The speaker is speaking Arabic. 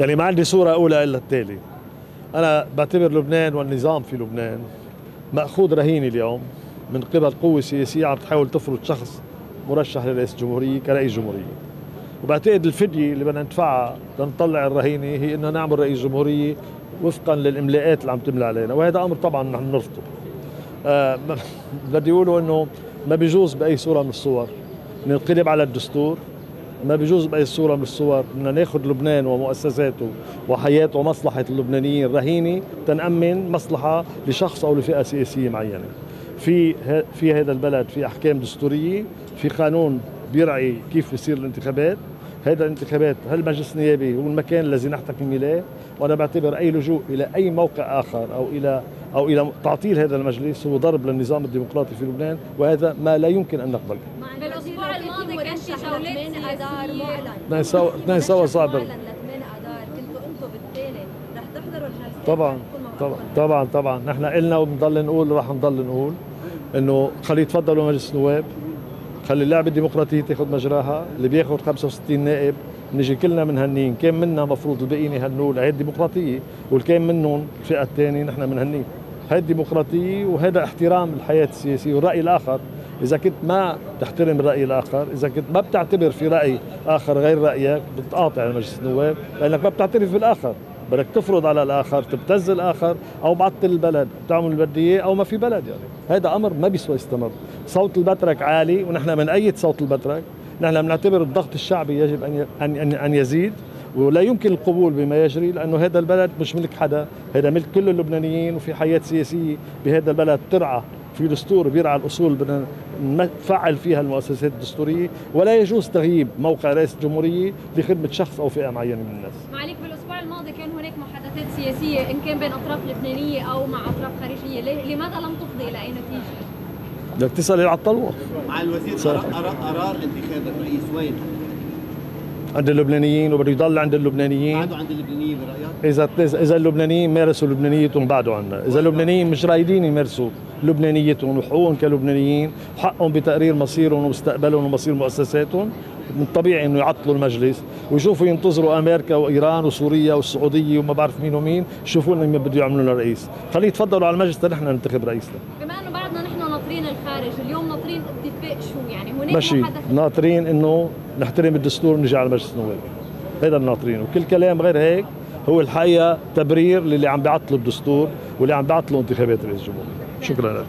يعني ما عندي صورة أولى إلا التالي. أنا بعتبر لبنان والنظام في لبنان مأخوذ رهين اليوم من قبل قوة سياسية عم تحاول تفرض شخص مرشح لرئيس الجمهورية كرئيس جمهورية. وبعتقد الفدية اللي بدنا ندفعها لنطلع الرهينة هي إنه نعمل رئيس جمهورية وفقا للإملاءات اللي عم تملى علينا. وهذا أمر طبعا نحن نرفضه. آه بدي يقولوا إنه ما بيجوز بأي صورة من الصور. ننقلب على الدستور. ما بيجوز بأي صورة من الصور. بدنا ناخذ لبنان ومؤسساته وحياه ومصلحة اللبنانيين. رهينة. تنأمن مصلحة لشخص أو لفئة سياسية معينة. في في هذا البلد في أحكام دستورية. في قانون بيرعي كيف بصير الانتخابات. هذا الانتخابات هالمجلس النيابي هو المكان الذي نحتكم إليه. وأنا بعتبر أي لجوء إلى أي موقع آخر أو إلى أو إلى تعطيل هذا المجلس هو ضرب للنظام الديمقراطي في لبنان. وهذا ما لا يمكن أن نقبله. أنتم بالتالي رح تحضروا الجلسه طبعا طبعا طبعا طبعا نحن قلنا وبنضل نقول ورح نضل نقول انه خلي يتفضلوا مجلس النواب خلي اللعبه الديمقراطيه تاخذ مجراها اللي بياخذ 65 نائب نجي كلنا منهنين كان منا مفروض الباقيين يهنوا هي الديمقراطيه والكان منهم الفئه الثانية نحن منهنين هاي الديمقراطيه وهذا احترام الحياة السياسيه والراي الآخر إذا كنت ما تحترم الراي الآخر إذا كنت ما بتعتبر في رأي آخر غير رأيك بتقاطع مجلس النواب لأنك ما بتعترف بالآخر. بدك تفرض على الآخر تبتز الآخر أو بعطل البلد بتعمل اياه أو ما في بلد يعني. هذا أمر ما بيسوى يستمر. صوت البترك عالي ونحن من أيد صوت البترك. نحن بنعتبر الضغط الشعبي يجب أن أن أن يزيد ولا يمكن القبول بما يجري لأنه هذا البلد مش ملك حدا. هذا ملك كل اللبنانيين وفي حياة سياسية بهذا البلد ترعى في دستور بيرعى الأصول بدنا نفعل فيها المؤسسات الدستورية ولا يجوز تغييب موقع رئيس الجمهورية لخدمة شخص أو فئة معينة من الناس. معاليك بالأسبوع الماضي كان هناك محادثات سياسية إن كان بين أطراف لبنانية أو مع أطراف خارجية، لماذا لم تفضي إلى أي نتيجة؟ بدك تسالي على الطلوع مع الوزير قرار انتخاب الرئيس وين؟ عند اللبنانيين وبده يضل عند اللبنانيين بعده عند اللبنانيين برأيك؟ إذا اذا اللبنانيين مارسوا لبنانيتهم بعده عنا، إذا اللبنانيين مش رايدين يمارسوا لبنانيتهم وحقوقهم كلبنانيين وحقهم بتقرير مصيرهم ومستقبلهم ومصير مؤسساتهم من الطبيعي إنه يعطلوا المجلس ويشوفوا ينتظروا أمريكا وإيران وسوريا والسعودية وما بعرف مين ومين يشوفوا لنا مين بده يعملوا لنا رئيس، خليه يتفضلوا على المجلس نحن ننتخب رئيسنا. بما انه بعدنا نحن ناطرين الخارج، اليوم ناطرين اتفاق شو يعني هناك ماشي ناطرين إنه نحترم الدستور ونجي على مجلس النواب. هذا الناطرين وكل كلام غير هيك هو الحقيقة تبرير للي عم بيعطلوا الدستور واللي عم بيعطلوا انتخابات رئيس الجمهورية. شكرا لك.